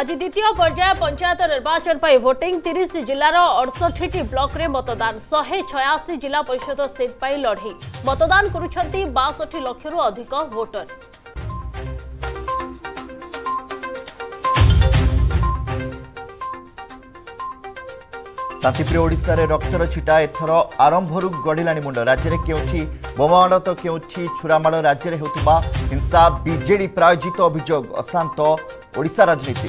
আজ দ্বিতীয় পর্যায় পঞ্চায়েত নির্বাচন পাই ভোটিং তিরিশ জেলার অড়ষঠিটি ব্লকরে মতদান শহে ছয়াশি জেলা পরিষদ সিট পাই লড়াই মতদান করছেন বাষঠি লক্ষর অধিক ভোটর ସାଥିପ୍ରିୟ ଓଡ଼ିଶାରେ ରକ୍ତର ଛିଟା ଏଥର ଆରମ୍ଭରୁ ଗଢ଼ିଲାଣି ମୁଣ୍ଡ ରାଜ୍ୟରେ କେଉଁଠି ବୋମାମାଡ଼ ତ କେଉଁଠି ଛୁରାମାଡ଼ ରାଜ୍ୟରେ ହେଉଥିବା ହିଂସା ବିଜେଡି ପ୍ରାୟୋଜିତ ଅଭିଯୋଗ ଅଶାନ୍ତ ଓଡ଼ିଶା ରାଜନୀତି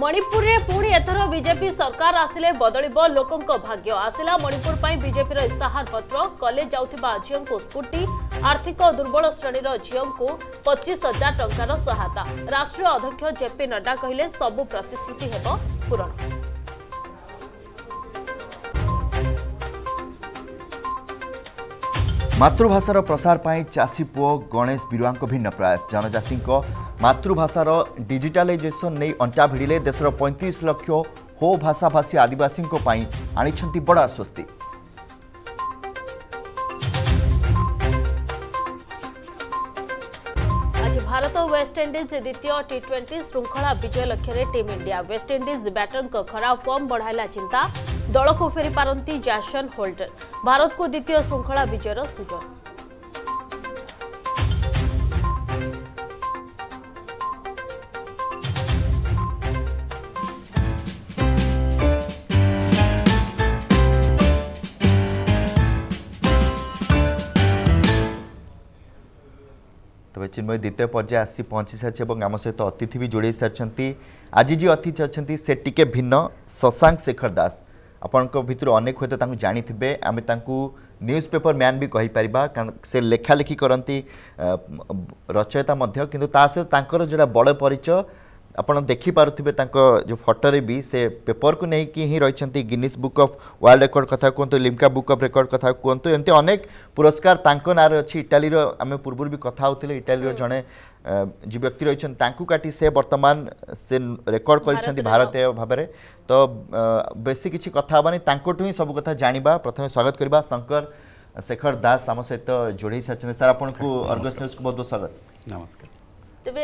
मणिपुर में पुणी एथर विजेपी सरकार आसिले बदल लोकों भाग्य आसला मणिपुर विजेपि इस्ताहार पत्र कलेज जा झीव को स्कूटी आर्थिक दुर्बल श्रेणी झीव को पचीस हजार टकर सहायता राष्ट्रीय अध्यक्ष जेपी नड्डा कहे सबु प्रतिश्रुति पूरण मातृभाषार प्रसार पर चाषी पु गणेश बीरुआ भिन्न प्रयास जनजाति मातृभाषार डिजिटालाइजेसन नहीं अंटा भिड़िले देश पैंतीस लक्ष हो भाषाभाषी आदिवासी आनी बड़ आश्वस्ति भारत वेस्टइंडिज द्वितीय टी ट्वेंटी श्रृंखला विजय लक्ष्य में टीम इंडिया वेस्टइंडिज बैटरों खराब फर्म बढ़ाला चिंता दल को फेरी पारती जैसन होल्डर भारत को द्वितीय श्रृंखला विजय सुजन তবে চিন্ময় দ্বিতীয় পর্যায়ে আসি পৌঁছি সারিছে এবং আম সহ অতিথি বি যোড়াই সারি আজ যে অতিথি অনেক সে টিকে ভিন্ন শশাঙ্ক শেখর দাস আপনার ভিতর অনেক হয়তো তা জাঁথিবে আমি তাঁকু নিউজ পেপর ম্যান বি কহিপারা সে লেখালেখি করতে রচয়িতা মধ্য কিন্তু তা সহ তাঁর যেটা বড় পরিচয় आपड़ देखिपे जो फटोरे भी से पेपर को लेकिन ही रही Guinness book of world record कथ कहतु लिमका बुक अफ रेकर्ड कथ कहतु एमती अनेक पुरस्कार नाँ अच्छी इटाली आम पूर्व भी कथा होते इटाली जड़े जी व्यक्ति रही काटी से बर्तमान से रेकर्ड कर भारतीय भाव में तो बेस किसी कथानी तुम्हें ही सब कथ जाना प्रथम स्वागत करवा शंकर शेखर दास आम सहित जोड़ सारी सर आपको अर्गस न्यूज को बहुत बहुत स्वागत नमस्कार ତେବେ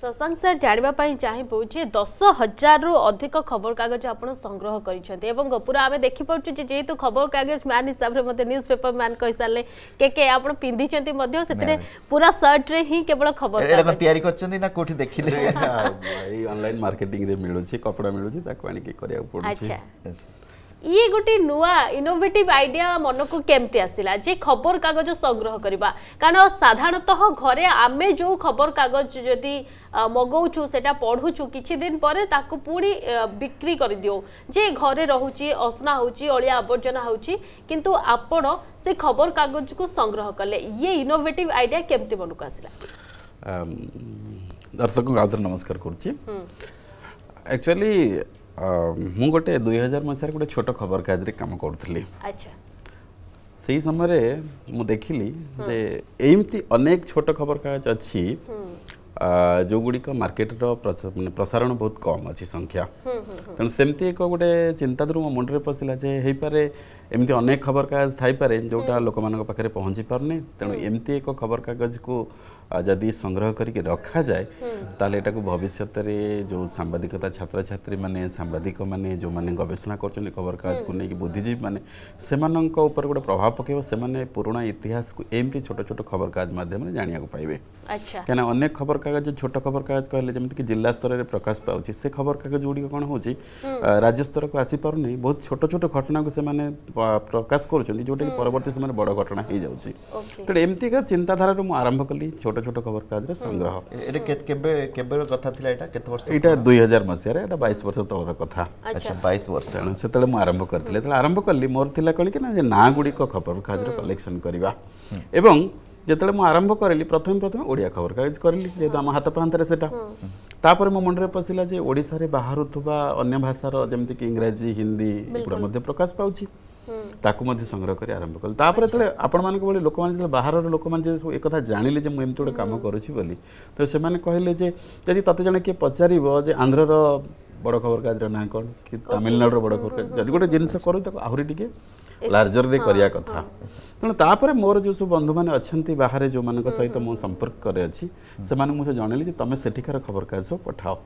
ଶଶାଙ୍କ ସାର୍ ଜାଣିବା ପାଇଁ ଚାହିଁବୁ ଯେ ଦଶ ହଜାରରୁ ଅଧିକ ଖବରକାଗଜ ଆପଣ ସଂଗ୍ରହ କରିଛନ୍ତି ଏବଂ ପୁରା ଆମେ ଦେଖିପାରୁଛୁ ଯେ ଯେହେତୁ ଖବରକାଗଜ ମ୍ୟାନ୍ ହିସାବରେ ମଧ୍ୟ ନ୍ୟୁଜ୍ ପେପର ମ୍ୟାନ୍ କହିସାରିଲେ କେ କେ ଆପଣ ପିନ୍ଧିଛନ୍ତି ମଧ୍ୟ ସେଥିରେ ପୁରା ସର୍ଟରେ ହିଁ କେବଳ ଖବର ତିଆରି କରିଛନ୍ତି ନା କୋଉଠି ଦେଖିଲେ ଏଇ ଅନଲାଇନ୍ ମାର୍କେଟିଂରେ ମିଳୁଛି କପଡ଼ା ମିଳୁଛି ତାକୁ ଆଣିକି କରିବାକୁ ପଡ଼ୁଛି ইয়ে গোটে নূয়া ইনোভেটিভ আইডিয়া মনকু কেমতি আসিলা যে খবর কাগজ সংগ্রহ করিবা কারণ সাধারণতঃ ঘরে আমি যে খবর কাগজ যদি মগাউছু সেটা পড়ুছু কিছুদিন পরে তাকে পুড়ি বিক্রি করে দিও যে ঘরে রহুচি অসনা হচ্ছে অলিয়া আবর্জনা হচ্ছে কিন্তু আপন সে খবর কাগজকে সংগ্রহ কলে ইয়ে ইনোভেটিভ আইডিয়া কেমতি মনকু আসিলা দর্শক আদর নমস্কার করছি একচুয়ালি ମୁଁ ଗୋଟେ ଦୁଇ ହଜାର ମସିହାରେ ଗୋଟେ ଛୋଟ ଖବରକାଗଜରେ କାମ କରୁଥିଲି ସେଇ ସମୟରେ ମୁଁ ଦେଖିଲି ଯେ ଏମିତି ଅନେକ ଛୋଟ ଖବରକାଗଜ ଅଛି ଯେଉଁଗୁଡ଼ିକ ମାର୍କେଟର ମାନେ ପ୍ରସାରଣ ବହୁତ କମ୍ ଅଛି ସଂଖ୍ୟା ତେଣୁ ସେମିତି ଏକ ଗୋଟେ ଚିନ୍ତାଧାରୁ ମୋ ମୁଣ୍ଡରେ ପଶିଲା ଯେ ହେଇପାରେ ଏମିତି ଅନେକ ଖବରକାଗଜ ଥାଇପାରେ ଯେଉଁଟା ଲୋକମାନଙ୍କ ପାଖରେ ପହଞ୍ଚି ପାରୁନି ତେଣୁ ଏମିତି ଏକ ଖବରକାଗଜକୁ जदि संग्रह कर रखा जाए ताले को भविष्य में जो सांबादिकता छात्र छात्री माने सांबादिक माने जो माने गवेषणा कर खबर कागज को लेकिन बुद्धिजीवी मैंने गोटे प्रभाव पकड़ से पुराणा इतिहास को एमती छोट छोट खबरक माध्यम जानकारी କାହିଁକିନା ଅନେକ ଖବରକାଗଜ ଛୋଟ ଖବରକାଗଜ କହିଲେ ଯେମିତିକି ଜିଲ୍ଲା ସ୍ତରରେ ପ୍ରକାଶ ପାଉଛି ସେ ଖବରକାଗଜ ଗୁଡ଼ିକ କ'ଣ ହେଉଛି ରାଜ୍ୟ ସ୍ତରକୁ ଆସିପାରୁନି ବହୁତ ଛୋଟ ଛୋଟ ଘଟଣାକୁ ସେମାନେ ପ୍ରକାଶ କରୁଛନ୍ତି ଯେଉଁଟାକି ପରବର୍ତ୍ତୀ ସେମାନେ ବଡ଼ ଘଟଣା ହେଇଯାଉଛି ତେଣୁ ଏମିତିକା ଚିନ୍ତାଧାରାରୁ ମୁଁ ଆରମ୍ଭ କଲି ଛୋଟ ଛୋଟ ଖବରକାଗଜର ସଂଗ୍ରହ କେବେ କେବେର କଥା ଥିଲା ଏଇଟା କେତେ ବର୍ଷ ଏଇଟା ଦୁଇ ହଜାର ମସିହାରେ ଏଇଟା ବାଇଶ ବର୍ଷ ତଳର କଥା ଆଚ୍ଛା ବାଇଶ ବର୍ଷ ତେଣୁ ସେତେବେଳେ ମୁଁ ଆରମ୍ଭ କରିଥିଲି ଯେତେବେଳେ ଆରମ୍ଭ କଲି ମୋର ଥିଲା କ'ଣ କି ନା ନାଁ ଗୁଡ଼ିକ ଖବରକାଗଜର କଲେକ୍ସନ୍ କରିବା ଏବଂ যেতবে মু আরম্ভ করি প্রথমে প্রথমে ওড়িয়া খবরকাগজ করি যেহেতু আমার হাত পাহান্তার সেটা তাপরে মো মনে পশিলা যে ওড়িশার বাহুবা অন্য ভাষার যেমন কি ইংরাজি হিন্দি এগুলো মধ্যে প্রকাশ পাচ্ছি তাকে মধ্যে সংগ্রহ করে আরম্ভ কলি তাপরে যেতে আপনার ভাবে লোক যেতে বাহার লোক সব একথা জাঁলে যে এমতি গোটে কাম করছি বলে তো সে কহিলেন যে যদি তোতে জন কি পচারিব যে আন্ধ্রর বড় খবরকাগজর না কম কি তামিলনাড়ুর বড় খবরকাগজ যদি গোটে জিনিস করু তাকে আহরি টিকিয়ে ଲାର୍ଜରରେ କରିବା କଥା ତେଣୁ ତାପରେ ମୋର ଯେଉଁ ସବୁ ବନ୍ଧୁମାନେ ଅଛନ୍ତି ବାହାରେ ଯେଉଁମାନଙ୍କ ସହିତ ମୁଁ ସମ୍ପର୍କରେ ଅଛି ସେମାନଙ୍କୁ ମୁଁ ଜଣେଇଲି ଯେ ତମେ ସେଠିକାର ଖବରକାଗଜ ପଠାଓ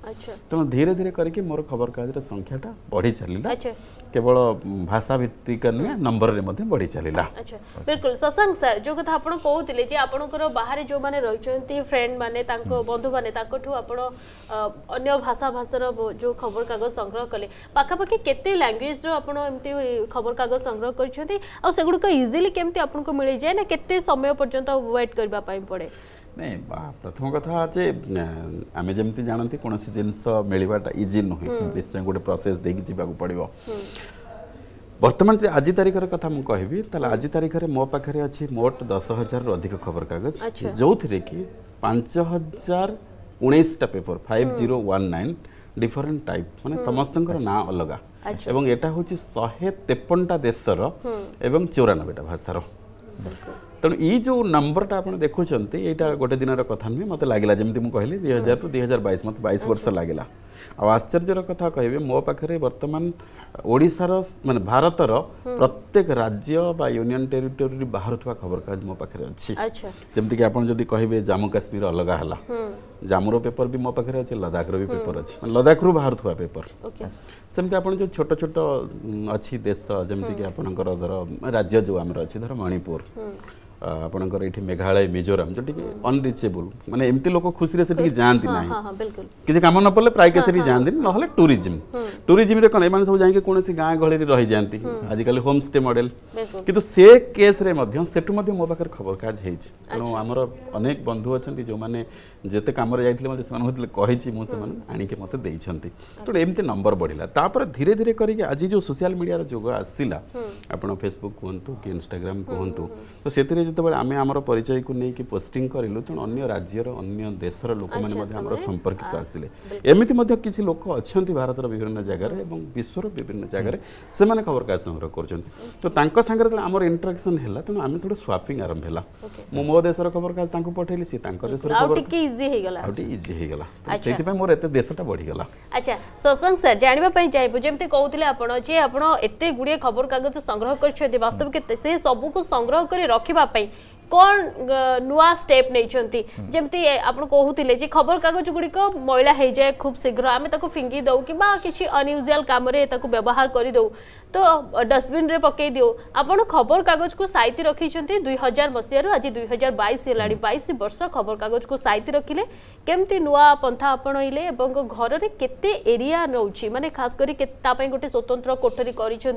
ତେଣୁ ଧୀରେ ଧୀରେ କରିକି ମୋର ଖବରକାଗଜର ସଂଖ୍ୟାଟା ବଢ଼ି ଚାଲିଲା কেবল ভাষা ভিত্তিক নুহে নম্বরের মধ্যে বড়ি চালিলা বিলকুল শশাঙ্ক স্যার যে কথা আপনার কৌলে যে আপনার বাহারে যে রয়েছেন ফ্রেন্ড মানে তাঙ্ক বন্ধু মানে তাঙ্কঠু আপনার অন্য ভাষা ভাষার যে খবর কাগজ সংগ্রহ কলে পাখাপাখি কেতে ল্যাঙ্গুয়েজর আপনার এমতি খবর কাগজ সংগ্রহ করছেন আগুড়ি ইজিলি কেমতি আপনার মিলে যায় না কেতে সময় পর্যন্ত ওয়েট করা পড়ে ନାଇଁ ପ୍ରଥମ କଥା ଯେ ଆମେ ଯେମିତି ଜାଣନ୍ତି କୌଣସି ଜିନିଷ ମିଳିବାଟା ଇଜି ନୁହେଁ ନିଶ୍ଚୟ ଗୋଟେ ପ୍ରୋସେସ୍ ଦେଇକି ଯିବାକୁ ପଡ଼ିବ ବର୍ତ୍ତମାନ ଯଦି ଆଜି ତାରିଖର କଥା ମୁଁ କହିବି ତାହେଲେ ଆଜି ତାରିଖରେ ମୋ ପାଖରେ ଅଛି ମୋଟ ଦଶ ହଜାରରୁ ଅଧିକ ଖବରକାଗଜ ଯେଉଁଥିରେ କି ପାଞ୍ଚ ହଜାର ଉଣେଇଶଟା paper five zero one nine different type ମାନେ ସମସ୍ତଙ୍କର ନାଁ ଅଲଗା ଏବଂ ଏଇଟା ହେଉଛି ଶହେ ତେପନଟା ଦେଶର ଏବଂ ଚଉରାନବେଟା ଭାଷାର ତେଣୁ ଏଇ ଯେଉଁ ନମ୍ବରଟା ଆପଣ ଦେଖୁଛନ୍ତି ଏଇଟା ଗୋଟେ ଦିନର କଥା ନୁହେଁ ମୋତେ ଲାଗିଲା ଯେମିତି ମୁଁ କହିଲି ଦୁଇ ହଜାରରୁ ଦୁଇ ହଜାର ବାଇଶ ମୋତେ ବାଇଶ ବର୍ଷ ଲାଗିଲା ଆଉ ଆଶ୍ଚର୍ଯ୍ୟର କଥା କହିବି ମୋ ପାଖରେ ବର୍ତ୍ତମାନ ଓଡ଼ିଶାର ମାନେ ଭାରତର ପ୍ରତ୍ୟେକ ରାଜ୍ୟ ବା ୟୁନିୟନ ଟେରିଟୋରିରୁ ବାହାରୁଥିବା ଖବରକାଗଜ ମୋ ପାଖରେ ଅଛି ଯେମିତିକି ଆପଣ ଯଦି କହିବେ ଜାମ୍ମୁ କାଶ୍ମୀର ଅଲଗା ହେଲା ଜାମ୍ମୁର ପେପର ବି ମୋ ପାଖରେ ଅଛି ଲଦାଖର ବି ପେପର ଅଛି ମାନେ ଲଦାଖରୁ ବାହାରୁଥିବା ପେପର ସେମିତି ଆପଣ ଯେଉଁ ଛୋଟ ଛୋଟ ଅଛି ଦେଶ ଯେମିତିକି ଆପଣଙ୍କର ଧର ରାଜ୍ୟ ଯେଉଁ ଆମର ଅଛି ଧର ମଣିପୁର आपणकर मेघालय मिजोराम जो अनरिचेबुल मानते एमती लोक खुशी से जाती ना किसी कम न पड़े प्राय के जाते ना टूरीजिम टूरीजिम कौन सब जाए कौन गाँ गहली रही जाती आजिकल होम स्टे मडेल कितु से केस मो पाखे खबर काज होमर अनेक बंधु अच्छा जो मैंने जिते कम जाते कही आणिक मत एमती नंबर बढ़ला धीरे धीरे कर सोशियाल मीडिया जुग आसला आप फेसबुक कहतु कि इनस्टाग्राम कहतु तो से যেতবে আমি আমার পরিচয়কে নিয়ে পোস্টিং করলু তেমন অন্য রাজ্যর অন্য দেশের লোক মানে আমার সম্পর্কিত আসলে এমিতি কিছু লোক অনেক ভারতের বিভিন্ন জায়গায় এবং বিশ্বর বিভিন্ন জায়গায় সে খবরকাগজ সংগ্রহ করছেন তো তাঙ্ক সাংরে আমার ইন্টরাকশন হল তেমন আমি সেটা সোয়াপিং আরম্ভ হল মু মো দেশের খবরকাগজ তাঁকু পঠাইলি সে তাঁক দেশের খবর ইজি হয়ে গলা আউটি ইজি হয়ে গলা সেইপাই মোর এত দেশটা বড়ি গলা আচ্ছা শশাঙ্ক স্যার জাঁয়া চাইবু যেমি কৌলে আপনার যে আপনার এত গুড়িয়ে খবরকাগজ সংগ্রহ করছেন বাস্তব সে সবুক সংগ্রহ করে রক্ষা ପାଇଁ কোন নূয়া স্টেপ নেইছেন যেমতি আপন কহুতিলে যে খবর কাগজ গুড়িক ময়লা হয়ে যায় খুব শীঘ্র আমি তাকে ফিঙ্গি দেউ কিংবা কিছু অনইউজুয়াল কামরে তাকে ব্যবহার করে দেউ তো ডস্টবিন্রে পকাই দেউ আপন খবর কাগজকু সাইতি রখিছেন দুই হাজার মশিয়ার আজ দুই হাজার বাইশ হল বাইশ বর্ষ খবর কাগজকু সাইতি রখিলে কেমতি নূয়া পন্থা আপনাইলে এবং ঘরের কেতে এরিয়া নেউছি মানে খাস করে তাপাই গোটে স্বতন্ত্র কোঠরি করেছেন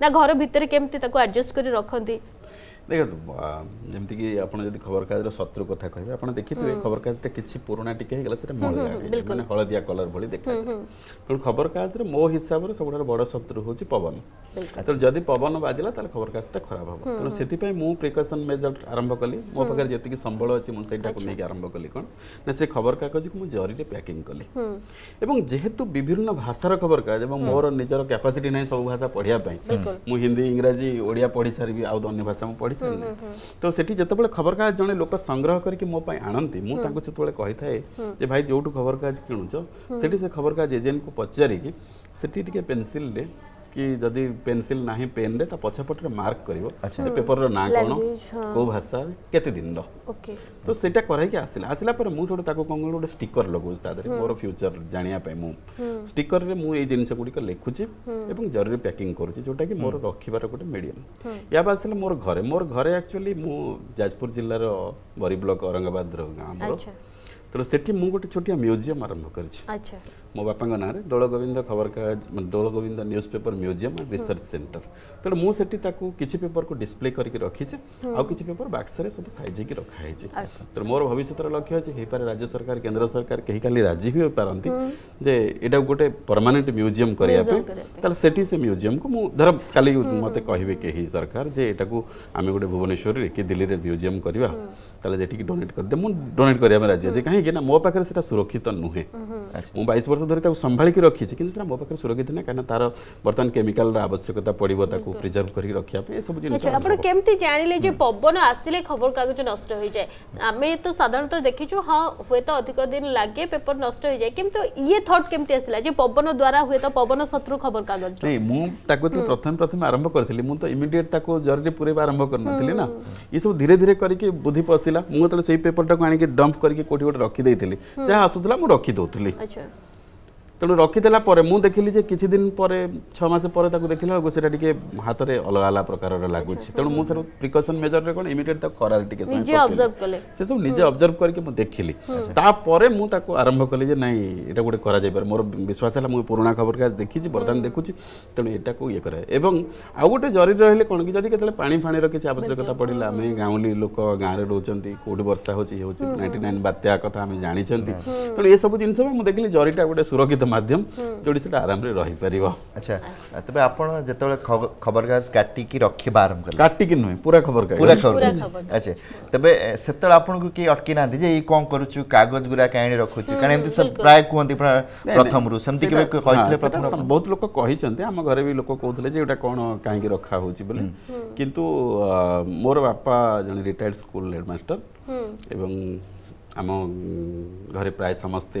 না ঘর ভিতরে কেমতি তাকে আডজস্ট করে রখতে ଦେଖନ୍ତୁ ଯେମିତିକି ଆପଣ ଯଦି ଖବରକାଗଜର ଶତ୍ରୁ କଥା କହିବେ ଆପଣ ଦେଖିଥିବେ ଖବରକାଗଜଟା କିଛି ପୁରୁଣା ଟିକେ ହେଇଗଲା ସେଟା ମଳିଳା ମାନେ ହଳଦିଆ କଲର ଭଳି ଦେଖାଯାଏ ତେଣୁ ଖବରକାଗଜରେ ମୋ ହିସାବରେ ସବୁଠାରୁ ବଡ଼ ଶତ୍ରୁ ହେଉଛି ପବନ ତେଣୁ ଯଦି ପବନ ବାଜିଲା ତାହେଲେ ଖବରକାଗଜଟା ଖରାପ ହେବ ତେଣୁ ସେଥିପାଇଁ ମୁଁ ପ୍ରିକସନ୍ ମେଜର୍ ଆରମ୍ଭ କଲି ମୋ ପାଖରେ ଯେତିକି ସମ୍ବଳ ଅଛି ମୁଁ ସେଇଟାକୁ ନେଇକି ଆରମ୍ଭ କଲି କ'ଣ ନା ସେ ଖବରକାଗଜକୁ ମୁଁ ଜରିରେ ପ୍ୟାକିଂ କଲି ଏବଂ ଯେହେତୁ ବିଭିନ୍ନ ଭାଷାର ଖବରକାଗଜ ଏବଂ ମୋର ନିଜର କ୍ୟାପାସିଟି ନାହିଁ ସବୁ ଭାଷା ପଢ଼ିବା ପାଇଁ ମୁଁ ହିନ୍ଦୀ ଇଂରାଜୀ ଓଡ଼ିଆ ପଢ଼ି ସାରିବି ଆଉ ଅନ୍ୟ ଭାଷା ମୁଁ ପଢ଼ି ବୁଝିପାରିଲେ ତ ସେଠି ଯେତେବେଳେ ଖବରକାଗଜ ଜଣେ ଲୋକ ସଂଗ୍ରହ କରିକି ମୋ ପାଇଁ ଆଣନ୍ତି ମୁଁ ତାଙ୍କୁ ସେତେବେଳେ କହିଥାଏ ଯେ ଭାଇ ଯେଉଁଠୁ ଖବରକାଗଜ କିଣୁଛ ସେଠି ସେ ଖବରକାଗଜ ଏଜେଣ୍ଟକୁ ପଚାରିକି ସେଠି ଟିକେ ପେନସିଲରେ କି ଯଦି ପେନସିଲ ନାହିଁ ପେନ୍ରେ ତା ପଛପଟରେ ମାର୍କ କରିବ ପେପରର ନାଁ କ'ଣ କେଉଁ ଭାଷା କେତେ ଦିନର ତ ସେଇଟା କରାଇକି ଆସିଲା ଆସିଲା ପରେ ମୁଁ ଥୋଡ଼େ ତାକୁ କ'ଣ ଗୋଟେ ଷ୍ଟିକର ଲଗାଉଛି ତା ଦେହରେ ମୋର ଫ୍ୟୁଚର ଜାଣିବା ପାଇଁ ମୁଁ ଷ୍ଟିକରରେ ମୁଁ ଏଇ ଜିନିଷ ଗୁଡ଼ିକ ଲେଖୁଛି ଏବଂ ଜରୁରୀ ପ୍ୟାକିଂ କରୁଛି ଯେଉଁଟାକି ମୋର ରଖିବାର ଗୋଟେ ମିଡ଼ିୟମ୍ ୟା ବାଦ ଆସିଲା ମୋର ଘରେ ମୋର ଘରେ ଆକ୍ଚୁଆଲି ମୁଁ ଯାଜପୁର ଜିଲ୍ଲାର ବରି ବ୍ଲକ ଔରଙ୍ଗାବାଦର ଗାଁ ମୋର ତେଣୁ ସେଠି ମୁଁ ଗୋଟେ ଛୋଟିଆ ମ୍ୟୁଜିୟମ୍ ଆରମ୍ଭ କରିଛି ମୋ ବାପାଙ୍କ ନାଁରେ ଦୋଳଗୋବିନ୍ଦ ଖବରକାଗଜ ମାନେ Dolagobinda newspaper museum and research centre ତେଣୁ ମୁଁ ସେଠି ତାକୁ କିଛି ପେପରକୁ ଡିସପ୍ଲେ କରିକି ରଖିଛି ଆଉ କିଛି ପେପର ବାକ୍ସରେ ସବୁ ସାଇଜ୍ ହେଇକି ରଖାହେଇଛି ତେଣୁ ମୋର ଭବିଷ୍ୟତର ଲକ୍ଷ୍ୟ ଅଛି ହେଇପାରେ ରାଜ୍ୟ ସରକାର କେନ୍ଦ୍ର ସରକାର କେହି କାଲି ରାଜି ବି ହୋଇପାରନ୍ତି ଯେ ଏଇଟାକୁ ଗୋଟେ ପରମାନେଣ୍ଟ ମ୍ୟୁଜିୟମ୍ କରିବା ପାଇଁ ତାହେଲେ ସେଠି ସେ ମ୍ୟୁଜିୟମ୍କୁ ମୁଁ ଧର କାଲି ମୋତେ କହିବେ କେହି ସରକାର ଯେ ଏଇଟାକୁ ଆମେ ଗୋଟେ ଭୁବନେଶ୍ୱରରେ କି ଦିଲ୍ଲୀରେ ମ୍ୟୁଜିୟମ୍ କରିବା ତାହେଲେ ଯେଠିକି ଡୋନେଟ୍ କରିଦିଏ ମୁଁ ଡୋନେଟ୍ କରିବା ପାଇଁ ରାଜି ଅଛି କାହିଁକି ନା ମୋ ପାଖରେ ସେଇଟା ସୁରକ୍ଷିତ ନୁହେଁ ମୁଁ ବାଇଶ ବର୍ଷ ଧରି ତାକୁ ସମ୍ଭାଳିକି ରଖିଛି କିନ୍ତୁ ସେଇଟା ମୋ ପାଖରେ ସୁରକ୍ଷିତ ନୁହେଁ କାହିଁକିନା ତାର ବର୍ତ୍ତମାନ କେମିକାଲର ଆବଶ୍ୟକତା ପଡ଼ିବ ତାକୁ ପ୍ରିଜର୍ଭ କରିକି ରଖିବା ପାଇଁ ଏସବୁ ଜିନିଷ ଆପଣ କେମିତି ଜାଣିଲେ ଯେ ପବନ ଆସିଲେ ଖବରକାଗଜ ନଷ୍ଟ ହୋଇଯାଏ ଆମେ ତ ସାଧାରଣତଃ ଦେଖିଛୁ ହଁ ହୁଏତ ଅଧିକ ଦିନ ଲାଗେ ପେପର ନଷ୍ଟ ହୋଇଯାଏ କିନ୍ତୁ ଇଏ ଥଟ୍ କେମିତି ଆସିଲା ଯେ ପବନ ଦ୍ୱାରା ହୁଏତ ପବନ ଶତ୍ରୁ ଖବରକାଗଜ ନାଇଁ ମୁଁ ତାକୁ ଯେତେବେଳେ ପ୍ରଥମେ ପ୍ରଥମେ ଆରମ୍ଭ କରିଥିଲି ମୁଁ ତ ଇମିଡ଼ିଏଟ୍ ତାକୁ ଜରିରେ ପୁରେଇବା ଆରମ୍ଭ କରିନଥିଲି ନା ଏସବୁ ଧୀରେ ଧୀରେ କରିକି ବୁଦ୍ଧି ପଶିଲା ମୁଁ ଯେତେବେଳେ ସେଇ ପେପରଟାକୁ ଆଣିକି ଡମ୍ପ କରିକି କୋଉଠି ଗୋଟେ ରଖିଦେଇଥିଲି ଯାହା ଆସୁଥିଲା ମୁଁ ରଖିଦେଉଥିଲି তেমন রক্ষিদেলা পরে মু দেখিলি যে কিছু দিন পরে ছ মাস পরে তাকে দেখিলা বেড়ে সেটা টিকে হাতরে অলগা অলগা প্রকারর লাগুছি তেমন মু সেটা প্রিকশন মেজর রে কোন ইমিডিয়েট তা করার টিকে নিজে অবজর্ভ কলে সে সব নিজে অবজর্ভ করিকে মু দেখিলি তারপরে মু তাকে আরম্ভ কলি যে নাই এটা গোটে করা যাই পারে মোর বিশ্বাস হলা মু পুরোনা খবর কাজ দেখিছি বর্তমান দেখুছি তেমন এটা কো ইয়ে করে এবং আউ গোটে জরি রহিলে কোন কি যদি কেতলে পানি ফানির কিছু আবশ্যকতা পড়িলা আমি গাউলি লোক গাঁরে রোচন্তি কোটি বর্ষা হচ্ছে হচ্ছে 99 বাত্যা কথা আমি জানিছন্তি তেমন সব জিনিস মু দেখিলি জরিটা গোটে সুরক্ষিত ମାଧ୍ୟମ ଯେଉଁଠି ସେଇଟା ଆରାମରେ ରହିପାରିବ ଆଚ୍ଛା ତେବେ ଆପଣ ଯେତେବେଳେ ଖବରକାଗଜ କାଟିକି ରଖିବା ଆରମ୍ଭ କଲେ କାଟିକି ନୁହେଁ ପୁରା ଖବରକାଗଜ ପୁରା ଖବରକାଗଜ ଆଚ୍ଛା ତେବେ ସେତେବେଳେ ଆପଣଙ୍କୁ କିଏ ଅଟକି ନାହାନ୍ତି ଯେ ଏଇ କ'ଣ କରୁଛୁ କାଗଜ ଗୁଡ଼ା କାହିଁକି ରଖୁଛୁ କାରଣ ଏମିତି ପ୍ରାୟ କୁହନ୍ତି ପ୍ରଥମରୁ ସେମିତି କେବେ କହିଥିଲେ ପ୍ରଥମ ବହୁତ ଲୋକ କହିଛନ୍ତି ଆମ ଘରେ ବି ଲୋକ କହୁଥିଲେ ଯେ ଏଇଟା କ'ଣ କାହିଁକି ରଖା ହେଉଛି ବୋଲି କିନ୍ତୁ ମୋର ବାପା ଜଣେ ରିଟାୟାର୍ଡ଼ ସ୍କୁଲ ହେଡ଼ମାଷ୍ଟର ଏବଂ ଆମ ଘରେ ପ୍ରାୟ ସମସ୍ତେ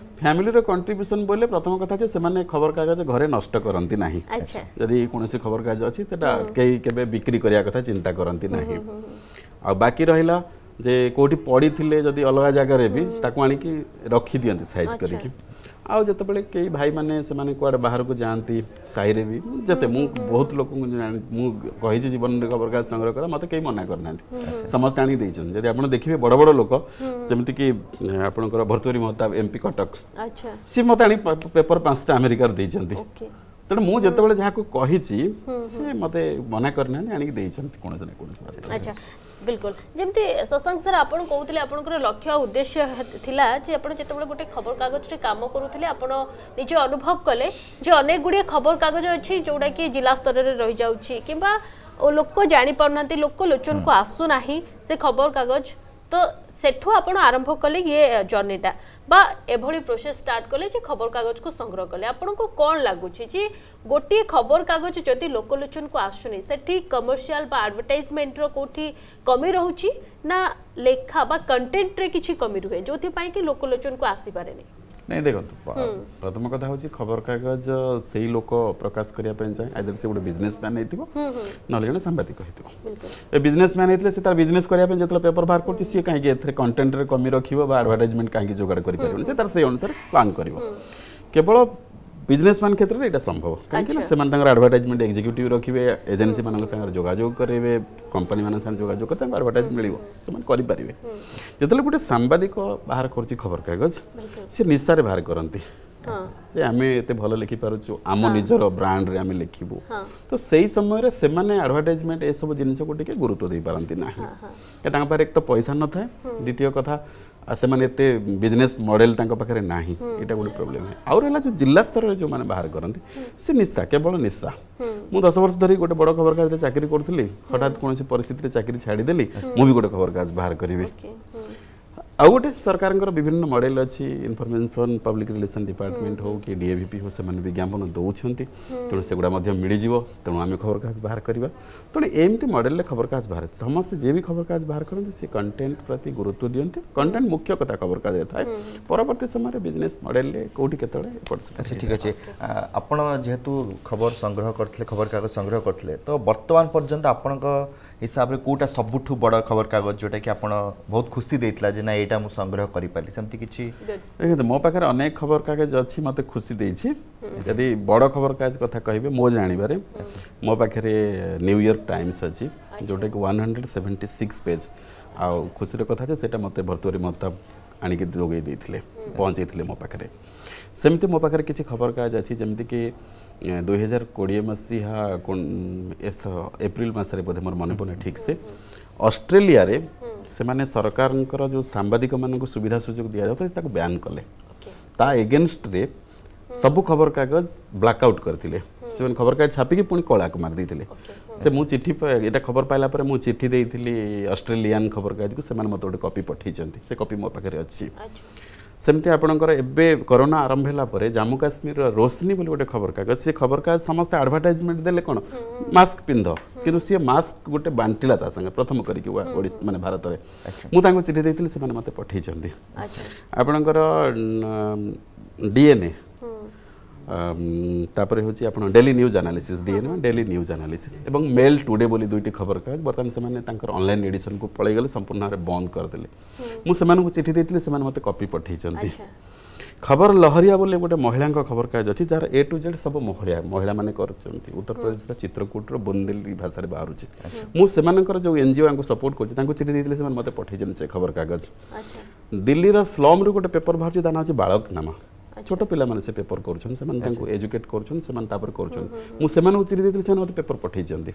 ফ্যামিলির কন্ট্রিবিউশন বলে প্রথম কথা যে সে খবর কাগজ ঘরে নষ্ট করতে না যদি কোণী খবর কাগজ অছি সেটা কেই কেবে বিক্রি করা কথা চিন্তা করতে না আকি রহিলা যে কোটি পড়ি যদি অলগা জায়গায় বি তাকে আনিকি রখি দিকে সাইজ করিকি ଆଉ ଯେତେବେଳେ କେହି ଭାଇମାନେ ସେମାନେ କୁଆଡ଼େ ବାହାରକୁ ଯାଆନ୍ତି ସାହିରେ ବି ଯେତେ ମୁଁ ବହୁତ ଲୋକଙ୍କୁ ଜାଣି ମୁଁ କହିଛି ଜୀବନରେ ଖବରକାଗଜ ସଂଗ୍ରହ କର ମୋତେ କେହି ମନା କରିନାହାନ୍ତି ସମସ୍ତେ ଆଣିକି ଦେଇଛନ୍ତି ଯଦି ଆପଣ ଦେଖିବେ ବଡ଼ ବଡ଼ ଲୋକ ଯେମିତିକି ଆପଣଙ୍କର ଭର୍ତ୍ତୁହରି ମହତାବ ଏମ୍ପି କଟକ ସିଏ ମୋତେ ଆଣି ପେପର ପାଞ୍ଚଟା ଆମେରିକାରୁ ଦେଇଛନ୍ତି ତେଣୁ ମୁଁ ଯେତେବେଳେ ଯାହାକୁ କହିଛି ସେ ମୋତେ ମନା କରିନାହାନ୍ତି ଆଣିକି ଦେଇଛନ୍ତି କୌଣସି ନା କୌଣସି ବିଲକୁଲ ଯେମିତି ଶଶାଙ୍କ ସାର୍ ଆପଣ କହୁଥିଲେ ଆପଣଙ୍କର ଲକ୍ଷ୍ୟ ଉଦ୍ଦେଶ୍ୟ ଥିଲା ଯେ ଆପଣ ଯେତେବେଳେ ଗୋଟେ ଖବରକାଗଜରେ କାମ କରୁଥିଲେ ଆପଣ ନିଜେ ଅନୁଭବ କଲେ ଯେ ଅନେକ ଗୁଡ଼ିଏ ଖବରକାଗଜ ଅଛି ଯେଉଁଟାକି ଜିଲ୍ଲା ସ୍ତରରେ ରହିଯାଉଛି କିମ୍ବା ଲୋକ ଜାଣିପାରୁନାହାନ୍ତି ଲୋକ ଲୋଚନକୁ ଆସୁନାହିଁ ସେ ଖବରକାଗଜ ତ ସେଠୁ ଆପଣ ଆରମ୍ଭ କଲେ ଇଏ ଜର୍ଣ୍ଣିଟା বা এভাবে প্রোসেস স্টার্ট কলে যে খবরকাগজকে সংগ্রহ কলে আপনার কম লাগুছে যে গোটিয়ে খবরকাগজ যদি লোকলোচনকু আসুনি সেটি কমর্সিয়াল বা আডভর্টাইজমেন্টর কোটি কমি রহুছি না লেখা বা কন্টেন্ট রে কিছু কমি রুহে যে লোকলোচনকু আসিপারেনি नहीं देखो तो प्रथम कथ हूँ खबर कागज से ही लोक प्रकाश करने चाहे आईदर से गोटे बिजनेस मैन हो ना जो सांबादिक बिजनेस मैन होते तार बिजनेस करने जो पेपर बाहर करती सी कहीं कंटेन्ट्रे कमी रखे एडभर्टाइजमेंट कहीं जोड़ कर प्लां केवल ବିଜନେସ୍ ମ୍ୟାନ୍ କ୍ଷେତ୍ରରେ ଏଇଟା ସମ୍ଭବ କାହିଁକି ନା ସେମାନେ ତାଙ୍କର ଆଡ଼ଭର୍ଟାଇଜମେଣ୍ଟ ଏକ୍ଜିକ୍ୟୁଟିଭ୍ ରଖିବେ ଏଜେନ୍ସିମାନଙ୍କ ସାଙ୍ଗରେ ଯୋଗାଯୋଗ କରିବେ କମ୍ପାନୀମାନଙ୍କ ସାଙ୍ଗରେ ଯୋଗାଯୋଗ କରି ତାଙ୍କୁ ଆଡ଼ଭର୍ଟାଇଜ ମିଳିବ ସେମାନେ କରିପାରିବେ ଯେତେବେଳେ ଗୋଟେ ସାମ୍ବାଦିକ ବାହାର କରୁଛି ଖବରକାଗଜ ସେ ନିଶାରେ ବାହାର କରନ୍ତି ଯେ ଆମେ ଏତେ ଭଲ ଲେଖିପାରୁଛୁ ଆମ ନିଜର ବ୍ରାଣ୍ଡରେ ଆମେ ଲେଖିବୁ ତ ସେଇ ସମୟରେ ସେମାନେ ଆଡ଼ଭର୍ଟାଇଜମେଣ୍ଟ ଏସବୁ ଜିନିଷକୁ ଟିକେ ଗୁରୁତ୍ୱ ଦେଇପାରନ୍ତି ନାହିଁ ତାଙ୍କ ପାଖରେ ଏକ ତ ପଇସା ନଥାଏ ଦ୍ୱିତୀୟ କଥା ସେମାନେ ଏତେ ବିଜନେସ୍ ମଡ଼େଲ ତାଙ୍କ ପାଖରେ ନାହିଁ ଏଇଟା ଗୋଟେ ପ୍ରୋବ୍ଲେମ୍ ଆହୁରି ହେଲା ଯେଉଁ ଜିଲ୍ଲା ସ୍ତରରେ ଯେଉଁମାନେ ବାହାର କରନ୍ତି ସେ ନିଶା କେବଳ ନିଶା ମୁଁ ଦଶ ବର୍ଷ ଧରି ଗୋଟେ ବଡ଼ ଖବରକାଗଜରେ ଚାକିରି କରୁଥିଲି ହଠାତ୍ କୌଣସି ପରିସ୍ଥିତିରେ ଚାକିରି ଛାଡ଼ିଦେଲି ମୁଁ ବି ଗୋଟେ ଖବରକାଗଜ ବାହାର କରିବି ଆଉ ଗୋଟେ ସରକାରଙ୍କର ବିଭିନ୍ନ ମଡେଲ ଅଛି ଇନଫର୍ମେସନ ପବ୍ଲିକ ରିଲେସନ ଡିପାର୍ଟମେଣ୍ଟ ହଉ କି ଡିଏଭିପି ହଉ ସେମାନେ ବିଜ୍ଞାପନ ଦେଉଛନ୍ତି ତେଣୁ ସେଗୁଡ଼ା ମଧ୍ୟ ମିଳିଯିବ ତେଣୁ ଆମେ ଖବରକାଗଜ ବାହାର କରିବା ତେଣୁ ଏମିତି ମଡେଲରେ ଖବରକାଗଜ ବାହାରେ ସମସ୍ତେ ଯିଏ ବି ଖବରକାଗଜ ବାହାର କରନ୍ତି ସେ କଣ୍ଟେଣ୍ଟ ପ୍ରତି ଗୁରୁତ୍ୱ ଦିଅନ୍ତି କଣ୍ଟେଣ୍ଟ ମୁଖ୍ୟ କଥା ଖବରକାଗଜରେ ଥାଏ ପରବର୍ତ୍ତୀ ସମୟରେ ବିଜନେସ୍ ମଡେଲରେ କେଉଁଠି କେତେବେଳେ ଏପଟ ଆଚ୍ଛା ଠିକ୍ ଅଛି ଆପଣ ଯେହେତୁ ଖବର ସଂଗ୍ରହ କରିଥିଲେ ଖବରକାଗଜ ସଂଗ୍ରହ କରିଥିଲେ ତ ବର୍ତ୍ତମାନ ପର୍ଯ୍ୟନ୍ତ ଆପଣଙ୍କ হিসাবে কোটা সবুঠু বড় খবর কাগজ যেটা কি আপন বহুত খুশি দেইতলা যে না এটা মু সংগ্রহ করি পালি সেমতি কিছু দেখতে মো পাখে অনেক খবর কাগজ অছি মতে খুশি দেইছি যদি বড় খবর কাগজ কথা কহিবে মো জানিবারে মো পাখে নিউ ইয়র্ক টাইমস অছি যেটা কি 176 পেজ আউ খুশির কথা যে সেটা মতে ভর্তুরি মতাব আনিকি যোগাই দিয়েছিলে পৌঁছাইলে মো পাখে সেমতি মো পাখে কিছু খবর কাগজ আছে যেমিতি কি ଦୁଇହଜାର କୋଡ଼ିଏ ମସିହା ଏପ୍ରିଲ ମାସରେ ବୋଧେ ମୋର ମନେ ପଡ଼ୁନି ଠିକ୍ ସେ ଅଷ୍ଟ୍ରେଲିଆରେ ସେମାନେ ସରକାରଙ୍କର ଯେଉଁ ସାମ୍ବାଦିକମାନଙ୍କୁ ସୁବିଧା ସୁଯୋଗ ଦିଆଯାଉଥିଲା ତାକୁ ବ୍ୟାନ୍ କଲେ ତା ଏଗେନଷ୍ଟରେ ସବୁ ଖବରକାଗଜ ବ୍ଲାକ୍ଆଉଟ୍ କରିଥିଲେ ସେମାନେ ଖବରକାଗଜ ଛାପିକି ପୁଣି କଳାକୁ ମାରିଦେଇଥିଲେ ସେ ମୁଁ ଚିଠି ଏଇଟା ଖବର ପାଇଲା ପରେ ମୁଁ ଚିଠି ଦେଇଥିଲି ଅଷ୍ଟ୍ରେଲିଆନ୍ ଖବରକାଗଜକୁ ସେମାନେ ମୋତେ ଗୋଟେ କପି ପଠାଇଛନ୍ତି ସେ କପି ମୋ ପାଖରେ ଅଛି त्यमि आपे जम्मू कश्मीर रोसनी रोशनी गए खबर कागज से खबर कागज समस्त आडभर्टाइजमेन्ट देले कोन मास्क पिंदो कि से मास्क गोटे बांटिला ता संगे प्रथम से माने मते पठी मत अच्छा आपणकर डीएनए ତାପରେ ହେଉଛି ଆପଣ daily news analysis DNA daily news analysis ଏବଂ ମେଲ୍ ଟୁଡେ ବୋଲି ଦୁଇଟି ଖବରକାଗଜ ବର୍ତ୍ତମାନ ସେମାନେ ତାଙ୍କର ଅନଲାଇନ୍ ଏଡିସନ୍କୁ ପଳେଇଗଲେ ସମ୍ପୂର୍ଣ୍ଣ ଭାବରେ ବନ୍ଦ କରିଦେଲେ ମୁଁ ସେମାନଙ୍କୁ ଚିଠି ଦେଇଥିଲି ସେମାନେ ମୋତେ କପି ପଠେଇଛନ୍ତି ଖବର ଲହରିଆ ବୋଲି ଗୋଟେ ମହିଳାଙ୍କ ଖବରକାଗଜ ଅଛି ଯାହାର ଏ ଟୁ ଜେଡ୍ ସବୁ ମହିଳା ମହିଳାମାନେ କରୁଛନ୍ତି ଉତ୍ତରପ୍ରଦେଶର ଚିତ୍ରକୂଟର ବୁନ୍ଦେଲି ଭାଷାରେ ବାହାରୁଛି ମୁଁ ସେମାନଙ୍କର ଯେଉଁ ଏନ୍ଜିଓ ୟାଙ୍କୁ ସପୋର୍ଟ କରୁଛି ତାଙ୍କୁ ଚିଠି ଦେଇଥିଲେ ସେମାନେ ମୋତେ ପଠେଇଛନ୍ତି ସେ ଖବରକାଗଜ ଦିଲ୍ଲୀର ସ୍ଲମ୍ରୁ ଗୋଟେ ପେପର ବାହାରୁଛି ତା ନାଁ ହେଉଛି ବାଳକନାମା ଛୋଟ ପିଲାମାନେ ସେ ପେପର କରୁଛନ୍ତି ସେମାନେ ତାଙ୍କୁ ଏଜୁକେଟ୍ କରୁଛନ୍ତି ସେମାନେ ତାପରେ କରୁଛନ୍ତି ମୁଁ ସେମାନଙ୍କୁ ଚିଠି ଦେଇଥିଲି ସେମାନେ ମୋତେ ପେପର ପଠେଇଛନ୍ତି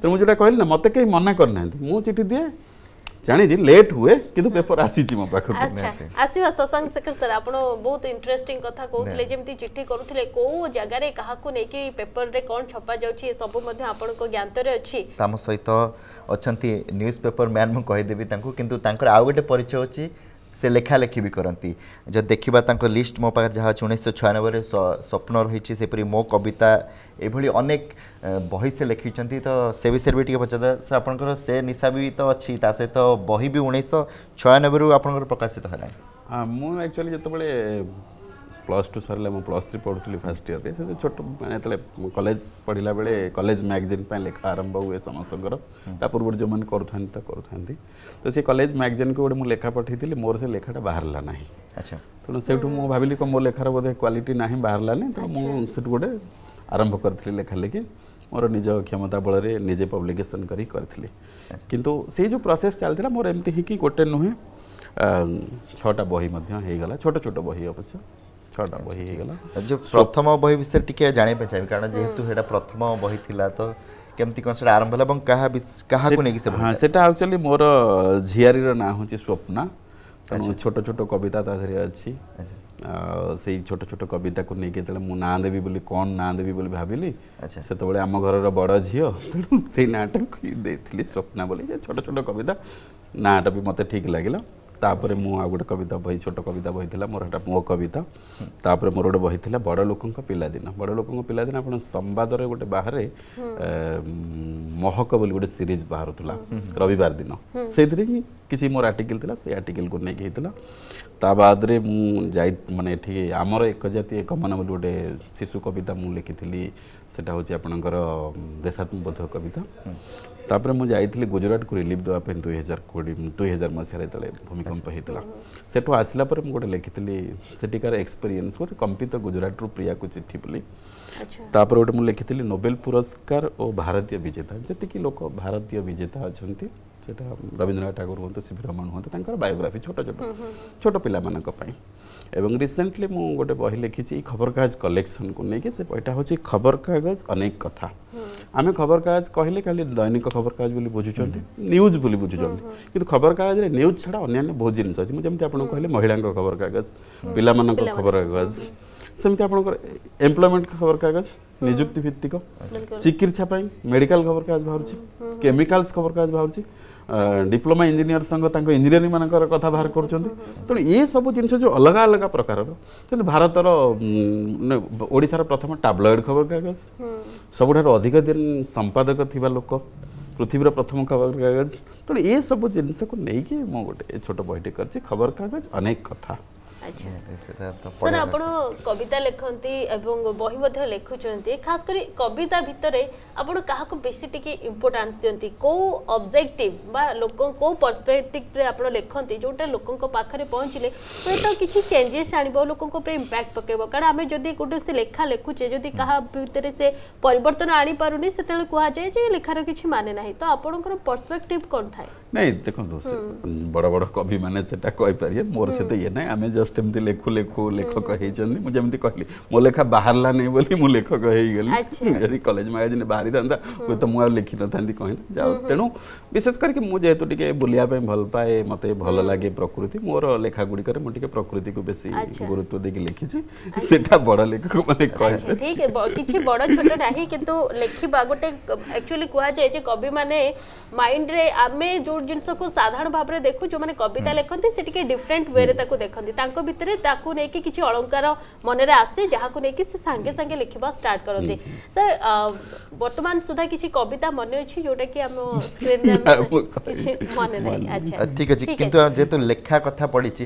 ତେଣୁ ମୁଁ ଯେଉଁଟା କହିଲି ନା ମୋତେ କେହି ମନା କରିନାହାନ୍ତି ମୁଁ ଚିଠି ଦିଏ ଜାଣିଛି ଲେଟ୍ ହୁଏ କିନ୍ତୁ ପେପର ଆସିଛି ମୋ ପାଖକୁ ଆସିବା ଶଶାଙ୍କ ଶେଖର ସାର୍ ଆପଣ ବହୁତ ଇଣ୍ଟରେଷ୍ଟିଂ କଥା କହୁଥିଲେ ଯେମିତି ଚିଠି କରୁଥିଲେ କୋଉ ଜାଗାରେ କାହାକୁ ନେଇକି ପେପରରେ କ'ଣ ଛପା ଯାଉଛି ଏସବୁ ମଧ୍ୟ ଆପଣଙ୍କ ଜ୍ଞାତରେ ଅଛି ଆମ ସହିତ ଅଛନ୍ତି ନ୍ୟୁଜ୍ ପେପର ମ୍ୟାନ୍ ମୁଁ କହିଦେବି ତାଙ୍କୁ କିନ୍ତୁ ତାଙ୍କର ଆଉ ଗୋଟେ ପରିଚୟ ଅଛି ସେ ଲେଖାଲେଖି ବି କରନ୍ତି ଯଦି ଦେଖିବା ତାଙ୍କ ଲିଷ୍ଟ ମୋ ପାଖରେ ଯାହା ଅଛି ଉଣେଇଶହ ଛୟାନବେରେ ସ୍ୱପ୍ନ ରହିଛି ସେପରି ମୋ କବିତା ଏଭଳି ଅନେକ ବହି ସେ ଲେଖିଛନ୍ତି ତ ସେ ବିଷୟରେ ବି ଟିକେ ପଚାର ସାର୍ ଆପଣଙ୍କର ସେ ନିଶା ବି ତ ଅଛି ତା ସହିତ ବହି ବି ଉଣେଇଶହ ଛୟାନବେରୁ ଆପଣଙ୍କର ପ୍ରକାଶିତ ହେଲାଣି ମୁଁ ଆକ୍ଚୁଆଲି ଯେତେବେଳେ प्लस टू सर मुझे प्लस थ्री थी फास्ट इयर में छोट मैंने कलेज पढ़ला बेल कलेज मैगजिन लेखा आरंभ हुए समस्त पूर्व जो मैंने करू था तो करू सी कलेज मैगजिन को गोटे मुझे लेखा पठाई मोर से लेखाटा बाहर ला ना अच्छा तेनाली मुझे भाविली कि मो लेखार बोध क्वाटी ना बाहर ला तो मुझे गोटे आरंभ करी लेखा लेखालेखि मोर निज क्षमता बल में निजे पब्लिकेसन करी कि जो प्रोसेस चलता मोर एमती गोटे नुहे छा बही छोट छोट बही अवश्य ছটা বই ହେଇଗଲା যে ପ୍ରଥମ ବହି ବିଷୟରେ ଟିକେ ଜାଣିବା ଚାହିଁବି କାରଣ ଯେହେତୁ ସେଇଟା ପ୍ରଥମ ବହି ଥିଲା ତ କେମିତି କ'ଣ ସେଇଟା ଆରମ୍ଭ ହେଲା ଏବଂ କାହା କାହାକୁ ନେଇକି ସେ ହଁ ସେଇଟା ଆକ୍ଚୁଆଲି ମୋର ଝିଆରୀର ନାଁ ହେଉଛି ସ୍ୱପ୍ନା ଛୋଟ ଛୋଟ କବିତା ତା ଦେହରେ ଅଛି ସେଇ ଛୋଟ ଛୋଟ କବିତାକୁ ନେଇକି ଯେତେବେଳେ ମୁଁ ନାଁ ଦେବି ବୋଲି କ'ଣ ନାଁ ଦେବି ବୋଲି ଭାବିଲି ସେତେବେଳେ ଆମ ଘରର ବଡ଼ ଝିଅ ସେଇ ନାଁଟାକୁ ଦେଇଥିଲି ସ୍ୱପ୍ନା ବୋଲି ଛୋଟ ଛୋଟ କବିତା ନାଁଟା ବି ମୋତେ ଠିକ୍ ଲାଗିଲା ତାପରେ ମୁଁ ଆଉ ଗୋଟେ କବିତା ବହି ଛୋଟ କବିତା ବହି ଥିଲା ମୋର ହେଟା ମୋ କବିତା ତାପରେ ମୋର ଗୋଟେ ବହି ଥିଲା ବଡ଼ ଲୋକଙ୍କ ପିଲାଦିନ ବଡ଼ ଲୋକଙ୍କ ପିଲାଦିନ ଆପଣ ସମ୍ବାଦରେ ଗୋଟେ ବାହାରେ ମହକ ବୋଲି ଗୋଟେ ସିରିଜ୍ ବାହାରୁଥିଲା ରବିବାର ଦିନ ସେଇଥିରେ ହିଁ କିଛି ମୋର ଆର୍ଟିକଲ୍ ଥିଲା ସେ ଆର୍ଟିକଲ୍କୁ ନେଇକି ହେଇଥିଲା ତା ବାଦରେ ମୁଁ ଯାଇ ମାନେ ଏଠି ଆମର ଏକ ଜାତି ଏକ ମାନ ବୋଲି ଗୋଟେ ଶିଶୁ କବିତା ମୁଁ ଲେଖିଥିଲି ସେଟା ହେଉଛି ଆପଣଙ୍କର ଦେଶାତ୍ମବୋଧ କବିତା ତାପରେ ମୁଁ ଯାଇଥିଲି ଗୁଜରାଟକୁ ରିଲିଫ୍ ଦେବା ପାଇଁ ଦୁଇ ହଜାର କୋଡ଼ିଏ ଦୁଇ ହଜାର ମସିହାରେ ଯେତେବେଳେ ଭୂମିକମ୍ପ ହେଇଥିଲା ସେଠୁ ଆସିଲା ପରେ ମୁଁ ଗୋଟେ ଲେଖିଥିଲି ସେଠିକାର ଏକ୍ସପେରିଏନ୍ସ ଗୋଟେ କମ୍ପିତ ଗୁଜରାଟରୁ ପ୍ରିୟାକୁ ଚିଠି ବୋଲି अच्छा। गोटे मुझे लिखी थी नोबेल पुरस्कार और भारतीय विजेता जी लोक भारतीय विजेता अच्छा सेटा रवीन्द्रनाथ ठाकुर हूँ शिविरमण हूँ बायोग्राफी छोट छोट छोट पाई एवं रिसेंटली मुझे गोटे बही लिखी खबरकगज कलेक्शन को लेकिन से बहटा हूँ खबरकगज अनेक कथ हम्म। आम खबरकगज कहले खाली दैनिक खबरकगज बुझुं न्यूज बोली बुझुचान कि खबरकगज न्यूज छाड़ा अन्न्य बहुत जिनस अच्छी मुझे आपको कहली महिला खबरकगज पे खबरकगज ସେମିତି ଆପଣଙ୍କର ଏମ୍ପ୍ଲୟମେଣ୍ଟ ଖବରକାଗଜ ନିଯୁକ୍ତି ଭିତ୍ତିକ ଚିକିତ୍ସା ପାଇଁ ମେଡ଼ିକାଲ ଖବରକାଗଜ ବାହାରୁଛି କେମିକାଲ୍ସ ଖବରକାଗଜ ବାହାରୁଛି ଡିପ୍ଲୋମା ଇଞ୍ଜିନିୟର ସଂଘ ତାଙ୍କ ଇଞ୍ଜିନିୟରିଂ ମାନଙ୍କର କଥା ବାହାର କରୁଛନ୍ତି ତେଣୁ ଏସବୁ ଜିନିଷ ଯେଉଁ ଅଲଗା ଅଲଗା ପ୍ରକାରର କିନ୍ତୁ ଭାରତର ଓଡ଼ିଶାର ପ୍ରଥମ ଟାବ୍ଲଏଡ଼ ଖବରକାଗଜ ସବୁଠାରୁ ଅଧିକ ଦିନ ସମ୍ପାଦକ ଥିବା ଲୋକ ପୃଥିବୀର ପ୍ରଥମ ଖବରକାଗଜ ତେଣୁ ଏସବୁ ଜିନିଷକୁ ନେଇକି ମୁଁ ଗୋଟେ ଛୋଟ ବହିଟି କରିଛି ଖବରକାଗଜ ଅନେକ କଥା सर आप कविता एवं बही लिखुं खास करी कविता भितर आप बेस इम्पोर्टा दिखती कौ अब्जेक्टिव लोक कौ परसपेक्टिव्रे लिखती जोटा लोक पहुँचे हम तो किसी चेंजेस आकों पर इम्पैक्ट पक कारण आम जब गोटे से लेखा लिखुचे जो क्या भितर से पर आनी पारे से कहुए लेखार किसी माने ना तो आपंकर परसपेक्टिव कौन थाए नहीं देखो दोस्त बड़ा बड़ा कवि मैंने से पार मोर से तो ये ना आम जस्ट एम लेखु लेखु लेखक होती कहली मो लेखा बाहर लाने बोली मुझे लेखक होगी यदि कलेज मैगजिन बाहरी था हे तो मुझे लिखि न था कहीं जाओ तेणु विशेष करके मुझे जेहतु टे बुलाई भल पाए मत भल लगे प्रकृति मोर लेखा गुड़िकर मुझे प्रकृति को बेस गुरुत्व देखे लिखी से बड़ लेखक मैंने कहते हैं ना कि लेखा गोटे एक्चुअली कह जाए कवि माइंड रे आम जो ଗୋଟେ ଜିନିଷକୁ ସାଧାରଣ ଭାବରେ ଦେଖୁ ଯେଉଁମାନେ କବିତା ଲେଖନ୍ତି ସେ ଟିକେ ଡିଫରେଣ୍ଟ ୱେରେ ତାକୁ ଦେଖନ୍ତି ତାଙ୍କ ଭିତରେ ତାକୁ ନେଇକି କିଛି ଅଳଙ୍କାର ମନରେ ଆସେ ଯାହାକୁ ନେଇକି ସେ ସାଙ୍ଗେ ସାଙ୍ଗେ ଲେଖିବା ଷ୍ଟାର୍ଟ କରନ୍ତି ସାର୍ ବର୍ତ୍ତମାନ ସୁଦ୍ଧା କିଛି କବିତା ମନେ ଅଛି ଯେଉଁଟାକି ଆମ ସ୍କ୍ରିନ୍ରେ ମନେ ନାହିଁ ଆଚ୍ଛା ଠିକ୍ ଅଛି କିନ୍ତୁ ଯେହେତୁ ଲେଖା କଥା ପଡ଼ିଛି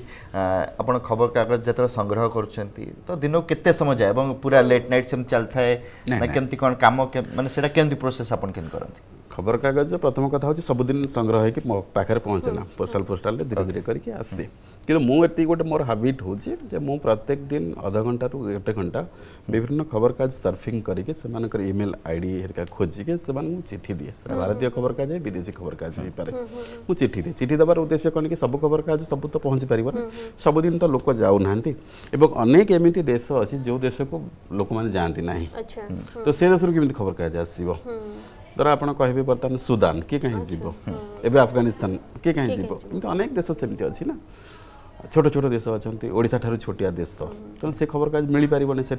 ଆପଣ ଖବରକାଗଜ ଯେତେବେଳେ ସଂଗ୍ରହ କରୁଛନ୍ତି ତ ଦିନକୁ କେତେ ସମୟ ଯାଏ ଏବଂ ପୁରା ଲେଟ୍ ନାଇଟ୍ ସେମିତି ଚାଲିଥାଏ ନା କେମିତି କ'ଣ କାମ ମାନେ ସେଇଟା କେମିତି ପ୍ରୋସେସ୍ ଆପଣ କେମିତି କରନ୍ତି ଖବରକାଗଜ ପ୍ରଥମ କଥା ହେଉଛି ସବୁଦିନ ସଂଗ୍ରହ ହେଇକି ମୋ ପାଖରେ ପହଞ୍ଚେନା ପୋଷ୍ଟାଲ ପୋଷ୍ଟାଲରେ ଧୀରେ ଧୀରେ କରିକି ଆସେ କିନ୍ତୁ ମୁଁ ଏତିକି ଗୋଟେ ମୋର ହାବିଟ୍ ହେଉଛି ଯେ ମୁଁ ପ୍ରତ୍ୟେକ ଦିନ ଅଧଘଣ୍ଟାରୁ ଗୋଟେ ଘଣ୍ଟା ବିଭିନ୍ନ ଖବରକାଗଜ ସର୍ଫିଂ କରିକି ସେମାନଙ୍କର ଇମେଲ୍ ଆଇ ଡ଼ି ହେରିକା ଖୋଜିକି ସେମାନଙ୍କୁ ଚିଠି ଦିଏ ସେଟା ଭାରତୀୟ ଖବରକାଗଜ ବିଦେଶୀ ଖବରକାଗଜ ହେଇପାରେ ମୁଁ ଚିଠି ଦିଏ ଚିଠି ଦେବାର ଉଦ୍ଦେଶ୍ୟ କ'ଣ କି ସବୁ ଖବରକାଗଜ ସବୁ ତ ପହଞ୍ଚି ପାରିବନି ସବୁଦିନ ତ ଲୋକ ଯାଉନାହାନ୍ତି ଏବଂ ଅନେକ ଏମିତି ଦେଶ ଅଛି ଯେଉଁ ଦେଶକୁ ଲୋକମାନେ ଯାଆନ୍ତି ନାହିଁ ତ ସେ ଦେଶରୁ କେମିତି ଖବରକାଗଜ ଆସିବ धर आप कह बर्तमान सुदान किए कहीं जीव आफगानिस्तान किए कहीं जीव एम अनेक देश सेमती अच्छी छोट छोट देश अच्छा ओडा ठार छोटिया देश तेनाली खबर कागज मिल पारे से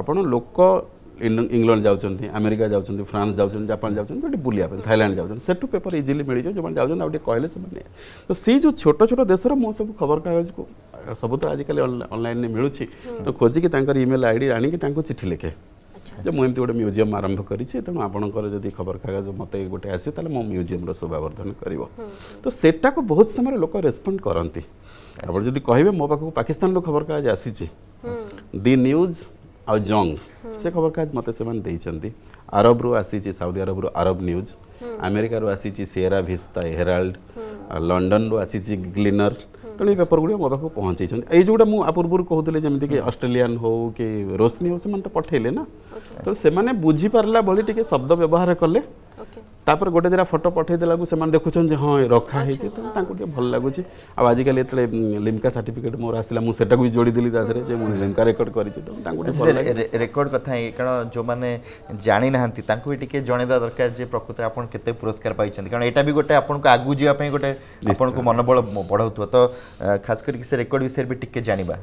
आपक इंगल्ड जाऊँच आमेरिका जाऊँच फ्रांस जापान जाऊँच बुलाया थाइलैंड जाऊँच पेपर इजिली मिल जाए जो जाऊँ से तो सी जो छोट छोट देश सब खबरकगज को सब तो आजिकल अनल मिलूँ तो खोजिकी इमेल आई डी आणिकी चिठी लिखे ଯେ ମୁଁ ଏମିତି ଗୋଟେ ମ୍ୟୁଜିୟମ୍ ଆରମ୍ଭ କରିଛି ତେଣୁ ଆପଣଙ୍କର ଯଦି ଖବରକାଗଜ ମୋତେ ଗୋଟେ ଆସେ ତାହେଲେ ମୋ ମ୍ୟୁଜିୟମ୍ର ଶୋଭାବର୍ଦ୍ଧନ କରିବ ତ ସେଟାକୁ ବହୁତ ସମୟରେ ଲୋକ ରେସ୍ପଣ୍ଡ କରନ୍ତି ଆପଣ ଯଦି କହିବେ ମୋ ପାଖକୁ ପାକିସ୍ତାନରୁ ଖବରକାଗଜ ଆସିଛି ଦି ନ୍ୟୁଜ୍ ଆଉ ଜଙ୍ଗ ସେ ଖବରକାଗଜ ମୋତେ ସେମାନେ ଦେଇଛନ୍ତି ଆରବରୁ ଆସିଛି ସାଉଦି ଆରବରୁ ଆରବ ନ୍ୟୁଜ୍ ଆମେରିକାରୁ ଆସିଛି ସିଏରା ଭିସ୍ତା ହେରାଲ୍ଡ ଲଣ୍ଡନରୁ ଆସିଛି ଗ୍ଲିନର ତେଣୁ ଏ ପେପରଗୁଡ଼ିକ ମୋ ପାଖକୁ ପହଞ୍ଚେଇଛନ୍ତି ଏଇ ଯେଉଁଟା ମୁଁ ଆ ପୂର୍ବରୁ କହୁଥିଲି ଯେମିତିକି ଅଷ୍ଟ୍ରେଲିଆନ୍ ହେଉ କି ରୋଶନୀ ହେଉ ସେମାନେ ତ ପଠେଇଲେ ନା ତ ସେମାନେ ବୁଝିପାରିଲା ଭଳି ଟିକେ ଶବ୍ଦ ବ୍ୟବହାର କଲେ ତାପରେ ଗୋଟେ ଦୁଇଟା ଫଟୋ ପଠାଇଦେଲାକୁ ସେମାନେ ଦେଖୁଛନ୍ତି ହଁ ରଖା ହେଇଛି ତ ତାଙ୍କୁ ଟିକେ ଭଲ ଲାଗୁଛି ଆଉ ଆଜିକାଲି ଯେତେବେଳେ ଲିମ୍କା ସାର୍ଟିଫିକେଟ୍ ମୋର ଆସିଲା ମୁଁ ସେଟାକୁ ବି ଯୋଡ଼ିଦେଲି ତା ଦେହରେ ଯେ ମୁଁ ଲିମ୍କା ରେକର୍ଡ଼ କରିଛି ତ ତାଙ୍କୁ ରେକର୍ଡ଼ କଥା ହିଁ କାରଣ ଯେଉଁମାନେ ଜାଣିନାହାନ୍ତି ତାଙ୍କୁ ବି ଟିକେ ଜଣାଇବା ଦରକାର ଯେ ପ୍ରକୃତରେ ଆପଣ କେତେ ପୁରସ୍କାର ପାଇଛନ୍ତି କାରଣ ଏଇଟା ବି ଗୋଟେ ଆପଣଙ୍କୁ ଆଗକୁ ଯିବା ପାଇଁ ଗୋଟେ ଆପଣଙ୍କୁ ମନୋବଳ ବଢ଼ାଉଥିବ ତ ଖାସ କରିକି ସେ ରେକର୍ଡ଼ ବିଷୟରେ ବି ଟିକେ ଜାଣିବା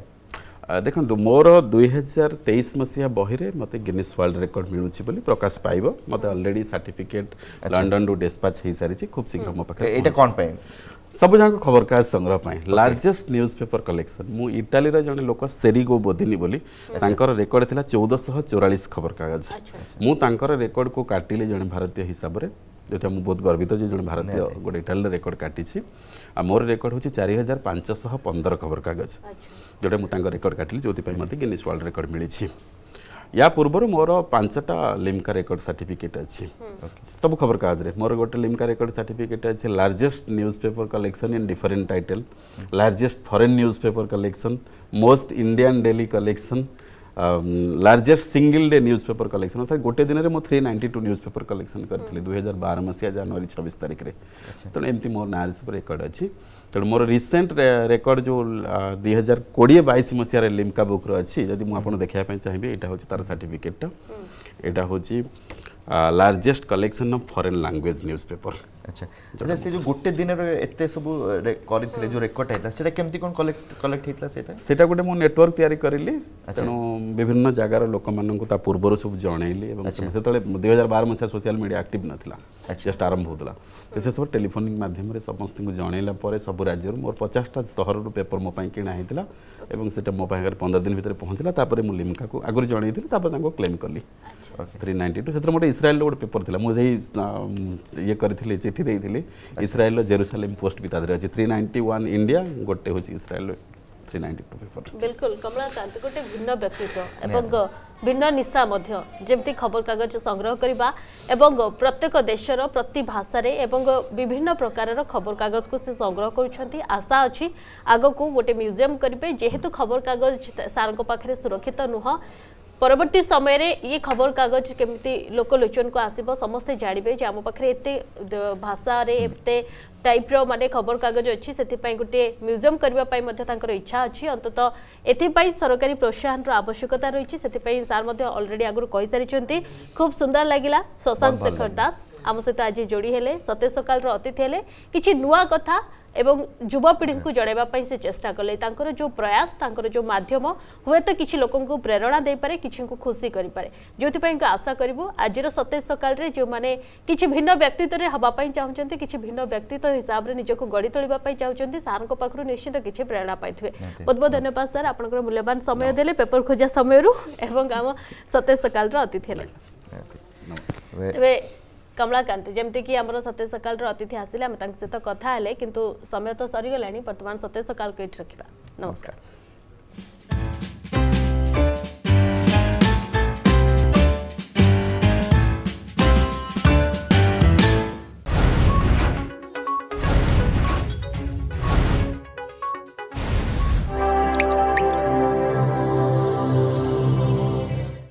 ଦେଖନ୍ତୁ ମୋର ଦୁଇ ହଜାର ତେଇଶ ମସିହା ବହିରେ ମୋତେ ଗିନିସ୍ ୱାର୍ଲଡ଼ ରେକର୍ଡ଼ ମିଳୁଛି ବୋଲି ପ୍ରକାଶ ପାଇବ ମୋତେ ଅଲରେଡ଼ି ସାର୍ଟିଫିକେଟ୍ ଲଣ୍ଡନରୁ ଡେସ୍ପାଚ୍ ହୋଇସାରିଛି ଖୁବ୍ ଶୀଘ୍ର ମୋ ପାଖରେ ଏଇଟା କ'ଣ ପାଇଁ ସବୁଯାକ ଖବରକାଗଜ ସଂଗ୍ରହ ପାଇଁ ଲାର୍ଜେଷ୍ଟ ନ୍ୟୁଜ୍ ପେପର କଲେକ୍ସନ୍ ମୁଁ ଇଟାଲୀର ଜଣେ ଲୋକ ସେରିଗୋ ବୋଦିନି ବୋଲି ତାଙ୍କର ରେକର୍ଡ଼ ଥିଲା ଚଉଦଶହ ଚଉରାଳିଶ ଖବରକାଗଜ ମୁଁ ତାଙ୍କର ରେକର୍ଡ଼କୁ କାଟିଲି ଜଣେ ଭାରତୀୟ ହିସାବରେ जोटा मुझे बहुत गर्वित जो भारतीय गोटे इटाली रेकर्ड का मोर रेकर्ड हूँ चार हजार पांच शह पंदर खबरकगज जोटा मुझे रेकर्ड काटिली जो मत गिनीस वर्ल्ड रेकर्ड मिली या पूर्व मोर पांचटा लिमका रेकर्ड सार्टिफिकेट अच्छी सब खबरकगज मोर गोटे लिमका रेकर्ड सार्टिफिकेट अच्छे largest newspaper collection in different title largest foreign newspaper collection most Indian daily collection largest single day newspaper collection अर्थात गोटे दिन में three ninety two newspaper collection करी दुई हजार बार मसीहा जानुरी छब्स तारीख अच्छा। तो तो में तेणु मोर ना सब रेकर्ड अच्छी तेणु मोर रिसेंट रेकर्ड जो दुई हजार कोड़े बैश मसीहार लिमका बुक्र अच्छी जब मुझे देखापी चाहिए यहाँ हूँ तार सार्टिफिकेटा यहाँ हूँ largest collection of foreign language newspaper আচ্ছা আচ্ছা সে যে গোটে দিনের এতে সবু করিলে যে রেকর্ড হইতা সেটা কেমতি কোন কলেক্ট কলেক্ট হইতলা সেটা সেটা গোটে মু নেটওয়ার্ক তৈরি করিলি তেণু বিভিন্ন জায়গার লোকমানকু তা পূর্বর সব জনাইলি এবং সেতলে দুই হাজার বার মশা সোশিয়াল মিডিয়া আকটিভ নথিলা জস্ট আরম্ভ হউতলা তো সে সব টেলিফোনিক মাধ্যমে সমস্তଙ୍କୁ জনাইলা পরে সবু রাজ্যর মোর পচাশটা সহরর পেপর মো পাই কিনা হইতলা এবং সেটা মো পাখে পনেরো দিন ভিতরে পৌঁছিলা তাপরে মু লিমকাকু আগর জনাইলি তাপরে তাঙ্কু ক্লেম কলি থ্রি নাইন্টি টু সেতরে মোটে ইসরায়েল গোটে পেপর লা মু সেই ইয়ে করিলি চিঠি চিঠি দিয়ে ইসরায়েল জেরুসালেম পোস্ট বি তাদের আছে থ্রি নাইন্টি ওয়ান ইন্ডিয়া গোটে হচ্ছে Israel three ninety two paper বিলকুল কমলাকান্ত গোটে ভিন্ন ব্যক্তিত্ব হ্যাঁ। এবং ভিন্ন নিশা মধ্য যেমতি খবরকাগজ সংগ্রহ করা এবং প্রত্যেক দেশর প্রতি ভাষায় এবং বিভিন্ন প্রকারর খবরকাগজকু সে সংগ্রহ করছেন আশা অছি আগকু গোটে মিউজিয়াম করবে যেহেতু খবরকাগজ সারঙ্ পাখে সুরক্ষিত নুহ परवर्ती समय इ खबरकगज के लोक लोचनको आसब समे जाँदै आम एते भाषा गुटे म करबा पय मध्य गर्ने इच्छा अच्छा अन्तत पय सरकारी प्रोत्साहन रो आवश्यकता रहेछ सार सारि आग्री खूब सुंदर लागिला सुन्दर शेखर दास आमसहित आज हेले सते सकाल रो अतिथि नुवा कथा ଏବଂ ଯୁବପିଢ଼ିଙ୍କୁ ଜଣାଇବା ପାଇଁ ସେ ଚେଷ୍ଟା କଲେ ତାଙ୍କର ଯେଉଁ ପ୍ରୟାସ ତାଙ୍କର ଯେଉଁ ମାଧ୍ୟମ ହୁଏତ କିଛି ଲୋକଙ୍କୁ ପ୍ରେରଣା ଦେଇପାରେ କିଛିଙ୍କୁ ଖୁସି କରିପାରେ ଯେଉଁଥିପାଇଁ ଆଶା କରିବୁ ଆଜିର ସତେଜ ସକାଳରେ ଯେଉଁମାନେ କିଛି ଭିନ୍ନ ବ୍ୟକ୍ତିତ୍ୱରେ ହେବା ପାଇଁ ଚାହୁଁଛନ୍ତି କିଛି ଭିନ୍ନ ବ୍ୟକ୍ତିତ୍ୱ ହିସାବରେ ନିଜକୁ ଗଢ଼ି ତୋଳିବା ପାଇଁ ଚାହୁଁଛନ୍ତି ସାର୍ଙ୍କ ପାଖରୁ ନିଶ୍ଚିତ କିଛି ପ୍ରେରଣା ପାଇଥିବେ ବହୁତ ବହୁତ ଧନ୍ୟବାଦ ସାର୍ ଆପଣଙ୍କର ମୂଲ୍ୟବାନ ସମୟ ଦେଲେ ପେପର ଖୋଜା ସମୟରୁ ଏବଂ ଆମ ସତେଜ ସକାଳର ଅତିଥି ହେଲେ ଏବେ କମଳାକାନ୍ତ ଯେମିତିକି ଆମର ସତେଜ ସକାଳର ଅତିଥି ଆସିଲେ ଆମେ ତାଙ୍କ ସହିତ କଥା ହେଲେ କିନ୍ତୁ ସମୟ ତ ସରିଗଲାଣି ବର୍ତ୍ତମାନ ସତେଜ ସକାଳକୁ ଏଇଠି ରଖିବା ନମସ୍କାର